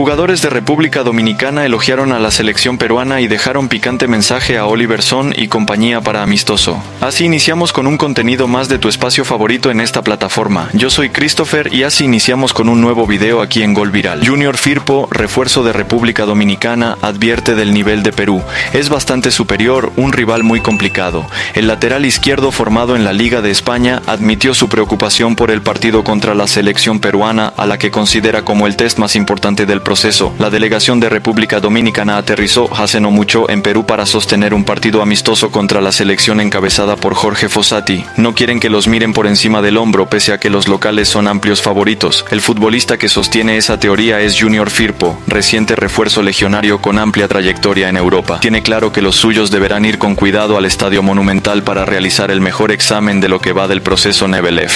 Jugadores de República Dominicana elogiaron a la selección peruana y dejaron picante mensaje a Oliver Son y compañía para amistoso. Así iniciamos con un contenido más de tu espacio favorito en esta plataforma. Yo soy Christopher y así iniciamos con un nuevo video aquí en Gol Viral. Junior Firpo, refuerzo de República Dominicana, advierte del nivel de Perú. Es bastante superior, un rival muy complicado. El lateral izquierdo formado en la Liga de España admitió su preocupación por el partido contra la selección peruana, a la que considera como el test más importante del proceso, la delegación de República Dominicana aterrizó hace no mucho en Perú para sostener un partido amistoso contra la selección encabezada por Jorge Fossati. No quieren que los miren por encima del hombro, pese a que los locales son amplios favoritos. El futbolista que sostiene esa teoría es Junior Firpo, reciente refuerzo legionario con amplia trayectoria en Europa. Tiene claro que los suyos deberán ir con cuidado al estadio monumental para realizar el mejor examen de lo que va del proceso Nebelev.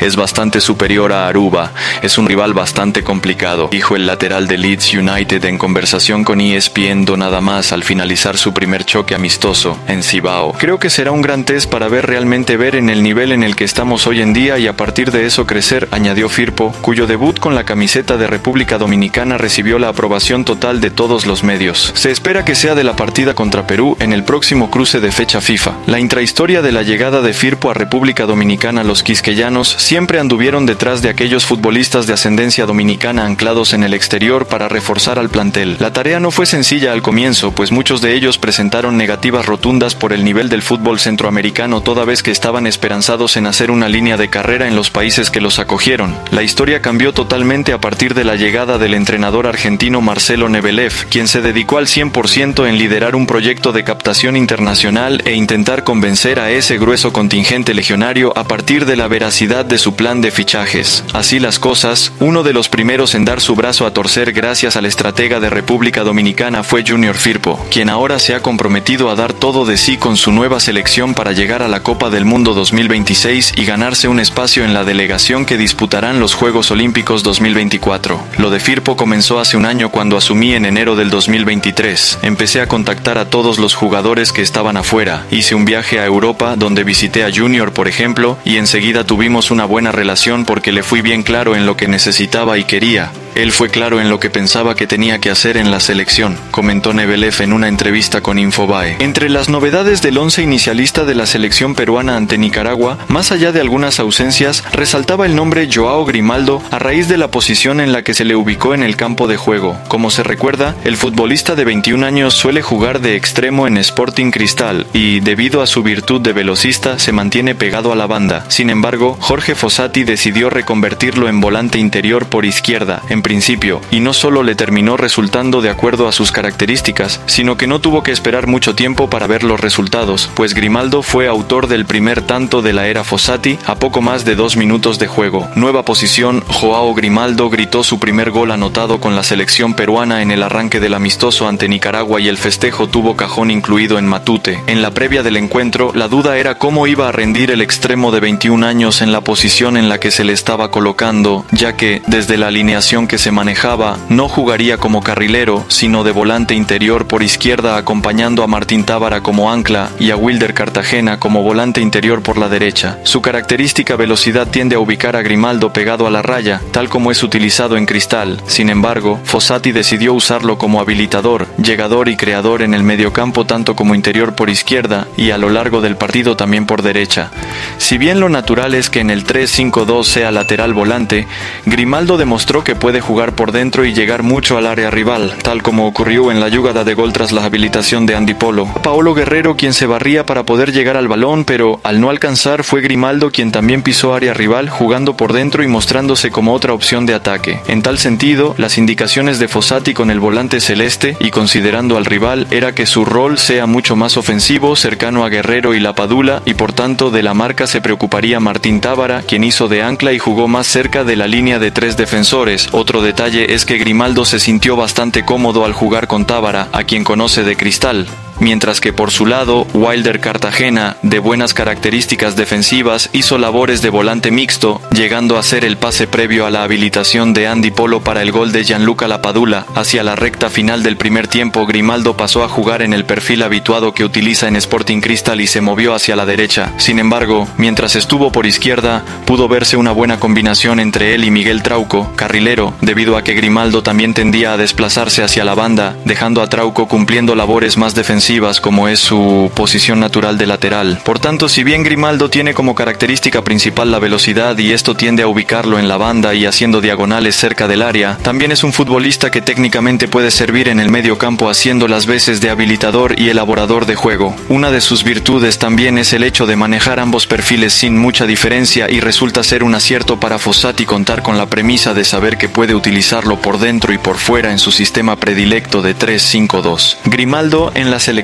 Es bastante superior a Aruba, es un rival bastante complicado, dijo el lateral de Leeds United en conversación con ESPN nada más al finalizar su primer choque amistoso en Cibao. Creo que será un gran test para ver realmente ver en el nivel en el que estamos hoy en día y a partir de eso crecer, añadió Firpo, cuyo debut con la camiseta de República Dominicana recibió la aprobación total de todos los medios. Se espera que sea de la partida contra Perú en el próximo cruce de fecha FIFA. La intrahistoria de la llegada de Firpo a República Dominicana, los quisqueyanos siempre anduvieron detrás de aquellos futbolistas de ascendencia dominicana anclados en el exterior para reforzar al plantel. La tarea no fue sencilla al comienzo, pues muchos de ellos presentaron negativas rotundas por el nivel del fútbol centroamericano toda vez que estaban esperanzados en hacer una línea de carrera en los países que los acogieron. La historia cambió totalmente a partir de la llegada del entrenador argentino Marcelo Nebelev, quien se dedicó al 100% en liderar un proyecto de captación internacional e intentar convencer a ese grueso contingente legionario a partir de la veracidad de su plan de fichajes. Así las cosas, uno de los primeros en dar su brazo a torcer gracias al estratega de República Dominicana fue Junior Firpo, quien ahora se ha comprometido a dar todo de sí con su nueva selección para llegar a la Copa del Mundo 2026 y ganarse un espacio en la delegación que disputarán los Juegos Olímpicos 2024. Lo de Firpo comenzó hace un año cuando asumí en enero del 2023. Empecé a contactar a todos los jugadores que estaban afuera. Hice un viaje a Europa donde visité a Junior, por ejemplo, y enseguida tuvimos una buena relación porque le fui bien claro en lo que necesitaba y quería. Él fue claro en lo que pensaba que tenía que hacer en la selección, comentó Nebelev en una entrevista con Infobae. Entre las novedades del once inicialista de la selección peruana ante Nicaragua, más allá de algunas ausencias, resaltaba el nombre Joao Grimaldo a raíz de la posición en la que se le ubicó en el campo de juego. Como se recuerda, el futbolista de 21 años suele jugar de extremo en Sporting Cristal y, debido a su virtud de velocista, se mantiene pegado a la banda. Sin embargo, Jorge Fossati decidió reconvertirlo en volante interior por izquierda, principio, y no solo le terminó resultando de acuerdo a sus características, sino que no tuvo que esperar mucho tiempo para ver los resultados, pues Grimaldo fue autor del primer tanto de la era Fossati a poco más de dos minutos de juego. Nueva posición, Joao Grimaldo gritó su primer gol anotado con la selección peruana en el arranque del amistoso ante Nicaragua y el festejo tuvo cajón incluido en Matute. En la previa del encuentro, la duda era cómo iba a rendir el extremo de 21 años en la posición en la que se le estaba colocando, ya que, desde la alineación que se manejaba, no jugaría como carrilero, sino de volante interior por izquierda acompañando a Martín Tábara como ancla y a Wilder Cartagena como volante interior por la derecha. Su característica velocidad tiende a ubicar a Grimaldo pegado a la raya, tal como es utilizado en Cristal. Sin embargo, Fossati decidió usarlo como habilitador, llegador y creador en el mediocampo tanto como interior por izquierda y a lo largo del partido también por derecha. Si bien lo natural es que en el 3-5-2 sea lateral volante, Grimaldo demostró que puede jugar por dentro y llegar mucho al área rival, tal como ocurrió en la jugada de gol tras la habilitación de Andy Polo. Paolo Guerrero quien se barría para poder llegar al balón, pero al no alcanzar fue Grimaldo quien también pisó área rival jugando por dentro y mostrándose como otra opción de ataque. En tal sentido, las indicaciones de Fossati con el volante celeste y considerando al rival era que su rol sea mucho más ofensivo, cercano a Guerrero y La Padula y por tanto de la marca se preocuparía Martín Tábara, quien hizo de ancla y jugó más cerca de la línea de tres defensores. Otro detalle es que Grimaldo se sintió bastante cómodo al jugar con Tábara, a quien conoce de cristal. Mientras que por su lado, Wilder Cartagena, de buenas características defensivas, hizo labores de volante mixto, llegando a ser el pase previo a la habilitación de Andy Polo para el gol de Gianluca Lapadula. Hacia la recta final del primer tiempo, Grimaldo pasó a jugar en el perfil habituado que utiliza en Sporting Cristal y se movió hacia la derecha. Sin embargo, mientras estuvo por izquierda, pudo verse una buena combinación entre él y Miguel Trauco, carrilero, debido a que Grimaldo también tendía a desplazarse hacia la banda, dejando a Trauco cumpliendo labores más defensivas como es su posición natural de lateral. Por tanto, si bien Grimaldo tiene como característica principal la velocidad y esto tiende a ubicarlo en la banda y haciendo diagonales cerca del área, también es un futbolista que técnicamente puede servir en el medio campo haciendo las veces de habilitador y elaborador de juego. Una de sus virtudes también es el hecho de manejar ambos perfiles sin mucha diferencia y resulta ser un acierto para Fossati contar con la premisa de saber que puede utilizarlo por dentro y por fuera en su sistema predilecto de 3-5-2. Grimaldo en la selección.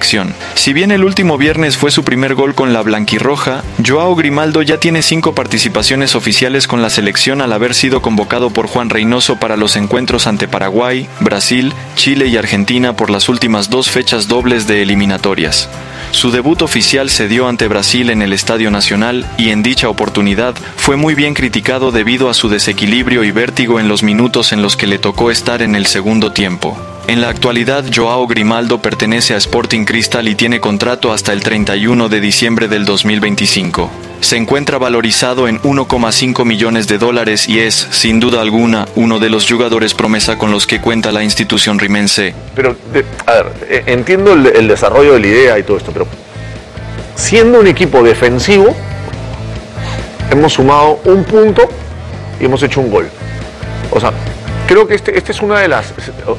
Si bien el último viernes fue su primer gol con la blanquirroja, Joao Grimaldo ya tiene cinco participaciones oficiales con la selección al haber sido convocado por Juan Reynoso para los encuentros ante Paraguay, Brasil, Chile y Argentina por las últimas dos fechas dobles de eliminatorias. Su debut oficial se dio ante Brasil en el Estadio Nacional y en dicha oportunidad fue muy bien criticado debido a su desequilibrio y vértigo en los minutos en los que le tocó estar en el segundo tiempo. En la actualidad, Joao Grimaldo pertenece a Sporting Cristal y tiene contrato hasta el 31 de diciembre del 2025. Se encuentra valorizado en 1,5 millones de dólares y es, sin duda alguna, uno de los jugadores promesa con los que cuenta la institución rimense. Pero, a ver, eh, entiendo el, el desarrollo de la idea y todo esto, pero siendo un equipo defensivo, hemos sumado un punto y hemos hecho un gol. O sea, creo que este, este es una de las.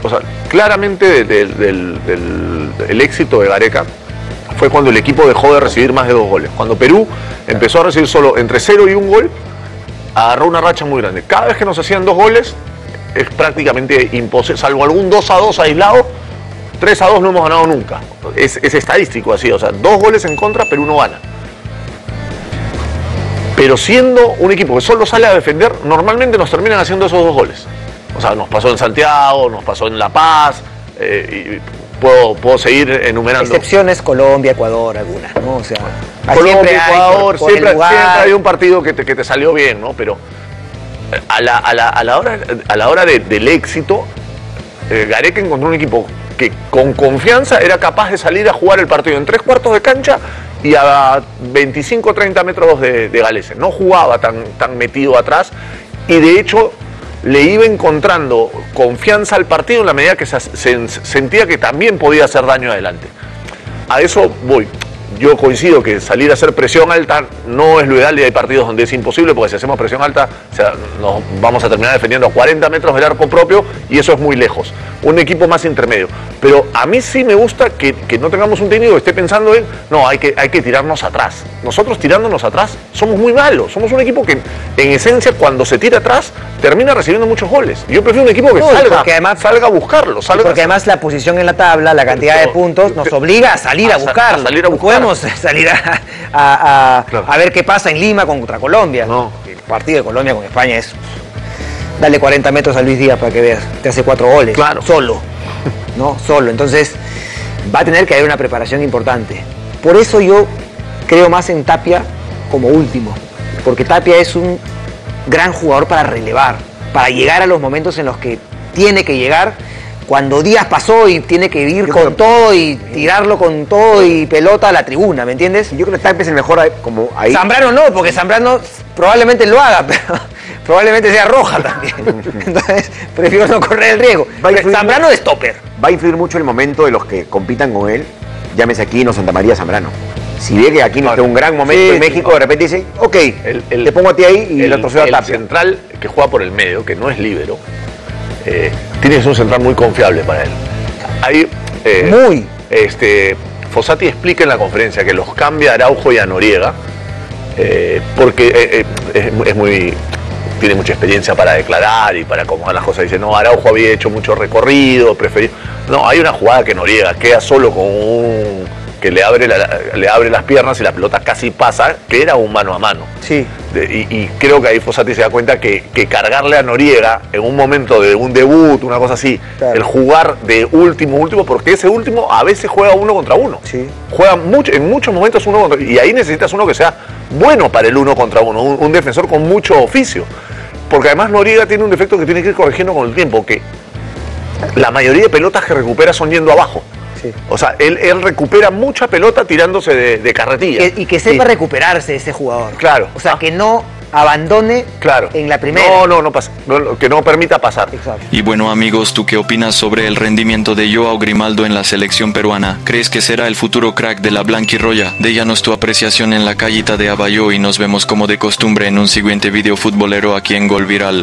O sea, claramente del, del- del- el éxito de Gareca fue cuando el equipo dejó de recibir más de dos goles. Cuando Perú empezó a recibir solo entre cero y un gol, agarró una racha muy grande. Cada vez que nos hacían dos goles, es prácticamente imposible, salvo algún 2 a 2 aislado, 3 a 2 no hemos ganado nunca. Es estadístico así, o sea, dos goles en contra, Perú no gana. Pero siendo un equipo que solo sale a defender, normalmente nos terminan haciendo esos dos goles. O sea, nos pasó en Santiago, nos pasó en La Paz, eh, y puedo, puedo seguir enumerando. Excepciones Colombia, Ecuador, algunas, ¿no? O sea, Colombia, siempre hay, Ecuador, por- por el siempre, hay un partido que te, que te salió bien, ¿no? Pero eh, a la, a la- a la hora, a la hora de- del éxito, eh, Gareca encontró un equipo que con confianza era capaz de salir a jugar el partido en tres cuartos de cancha y a 25 o 30 metros de, de Galese. No jugaba tan, tan metido atrás y de hecho le iba encontrando confianza al partido en la medida que se, se- sentía que también podía hacer daño adelante. A eso voy. Yo coincido que salir a hacer presión alta no es lo ideal y hay partidos donde es imposible porque si hacemos presión alta o sea, nos vamos a terminar defendiendo a 40 metros del arco propio y eso es muy lejos. Un equipo más intermedio. Pero a mí sí me gusta que, que no tengamos un técnico que esté pensando en, no, hay que, hay que tirarnos atrás. Nosotros tirándonos atrás somos muy malos. Somos un equipo que en esencia cuando se tira atrás termina recibiendo muchos goles. Yo prefiero un equipo que No, salga, porque además- salga a buscarlo. Salga Porque además la posición en la tabla, la cantidad de puntos, nos obliga a salir a, a buscarlo. a salir a No buscar. Podemos salir a, a- a- Claro. a ver qué pasa en Lima contra Colombia. No. El partido de Colombia con España es. Dale 40 metros a Luis Díaz para que veas. Te hace cuatro goles. Claro. Solo. ¿No? Solo. Entonces, va a tener que haber una preparación importante. Por eso yo creo más en Tapia como último. Porque Tapia es un gran jugador para relevar, para llegar a los momentos en los que tiene que llegar. Cuando Díaz pasó y tiene que ir Yo con creo- todo y tirarlo con todo y pelota a la tribuna, ¿me entiendes? Yo creo que Tapia es el mejor ahí- como ahí. Zambrano no, porque Zambrano probablemente lo haga, pero probablemente sea roja también. Entonces, prefiero no correr el riesgo. Zambrano de stopper. Va a influir mucho el momento de los que compitan con él. Llámese Aquino, Santa María, Zambrano. Si ve que Aquino está en un gran momento Sí, en sí. México, de repente dice, ok, El- el- te pongo a ti ahí y el, el otro se va a el Tapia. central que juega por el medio, que no es líbero, eh, tiene que ser un central muy confiable para él. Ahí, eh, Muy. Este, Fossati explica en la conferencia que los cambia a Araujo y a Noriega, eh, porque eh, es, es muy tiene mucha experiencia para declarar y para acomodar las cosas. Dice, no, Araujo había hecho mucho recorrido, preferido. No, hay una jugada que Noriega queda solo con un que le abre, la- le abre las piernas y la pelota casi pasa, que era un mano a mano. Sí. De- y, y creo que ahí Fossati se da cuenta que, que cargarle a Noriega en un momento de un debut, una cosa así, Claro. el jugar de último, último, porque ese último a veces juega uno contra uno. Sí. Juega mucho, en muchos momentos uno contra Y ahí necesitas uno que sea bueno para el uno contra uno, un, un defensor con mucho oficio. Porque además Noriega tiene un defecto que tiene que ir corrigiendo con el tiempo, que la mayoría de pelotas que recupera son yendo abajo. Sí. O sea, él, él recupera mucha pelota tirándose de, de carretilla. Que- y que sepa Sí. recuperarse ese jugador. Claro. O sea, Ah. que no abandone Claro. en la primera. No, no, no pasa. no, que no permita pasar. Exacto. Y bueno amigos, ¿tú qué opinas sobre el rendimiento de Joao Grimaldo en la selección peruana? ¿Crees que será el futuro crack de la Blanquirroya? Déjanos tu apreciación en la callita de Abayo y nos vemos como de costumbre en un siguiente video futbolero aquí en Gol Viral.